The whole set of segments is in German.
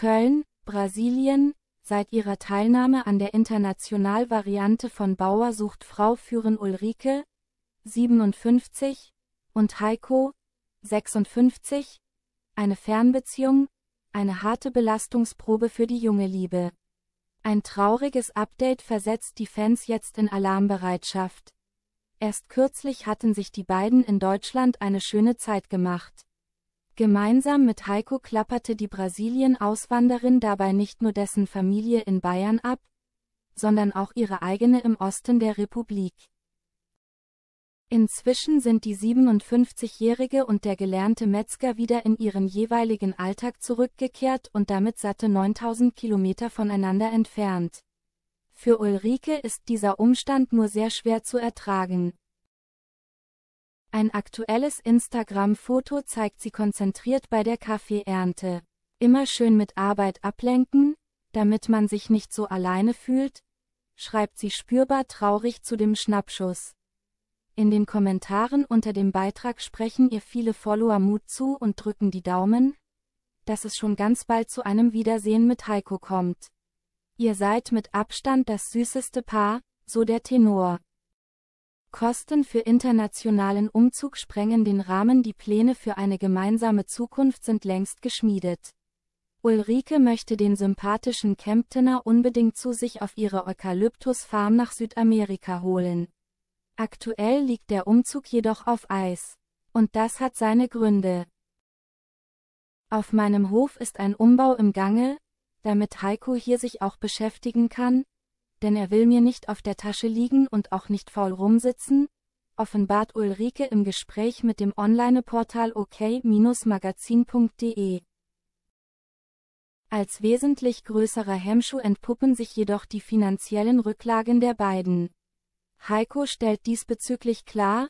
Köln, Brasilien, seit ihrer Teilnahme an der Internationalvariante von Bauer sucht Frau führen Ulrike, 57, und Heiko, 56, eine Fernbeziehung, eine harte Belastungsprobe für die junge Liebe. Ein trauriges Update versetzt die Fans jetzt in Alarmbereitschaft. Erst kürzlich hatten sich die beiden in Deutschland eine schöne Zeit gemacht. Gemeinsam mit Heiko klapperte die Brasilien-Auswanderin dabei nicht nur dessen Familie in Bayern ab, sondern auch ihre eigene im Osten der Republik. Inzwischen sind die 57-Jährige und der gelernte Metzger wieder in ihren jeweiligen Alltag zurückgekehrt und damit satte 9000 Kilometer voneinander entfernt. Für Ulrike ist dieser Umstand nur sehr schwer zu ertragen. Ein aktuelles Instagram-Foto zeigt sie konzentriert bei der Kaffeeernte. Immer schön mit Arbeit ablenken, damit man sich nicht so alleine fühlt, schreibt sie spürbar traurig zu dem Schnappschuss. In den Kommentaren unter dem Beitrag sprechen ihr viele Follower Mut zu und drücken die Daumen, dass es schon ganz bald zu einem Wiedersehen mit Heiko kommt. Ihr seid mit Abstand das süßeste Paar, so der Tenor. Kosten für internationalen Umzug sprengen den Rahmen die Pläne für eine gemeinsame Zukunft sind längst geschmiedet. Ulrike möchte den sympathischen Kemptener unbedingt zu sich auf ihre Eukalyptus-Farm nach Südamerika holen. Aktuell liegt der Umzug jedoch auf Eis. Und das hat seine Gründe. Auf meinem Hof ist ein Umbau im Gange, damit Heiko hier sich auch beschäftigen kann, denn er will mir nicht auf der Tasche liegen und auch nicht faul rumsitzen, offenbart Ulrike im Gespräch mit dem Online-Portal ok-magazin.de. Als wesentlich größerer Hemmschuh entpuppen sich jedoch die finanziellen Rücklagen der beiden. Heiko stellt diesbezüglich klar,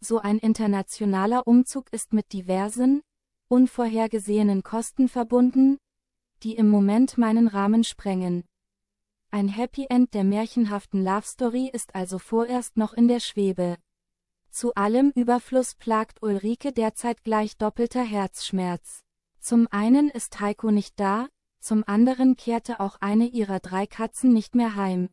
so ein internationaler Umzug ist mit diversen, unvorhergesehenen Kosten verbunden, die im Moment meinen Rahmen sprengen. Ein Happy End der märchenhaften Love Story ist also vorerst noch in der Schwebe. Zu allem Überfluss plagt Ulrike derzeit gleich doppelter Herzschmerz. Zum einen ist Heiko nicht da, zum anderen kehrte auch eine ihrer drei Katzen nicht mehr heim.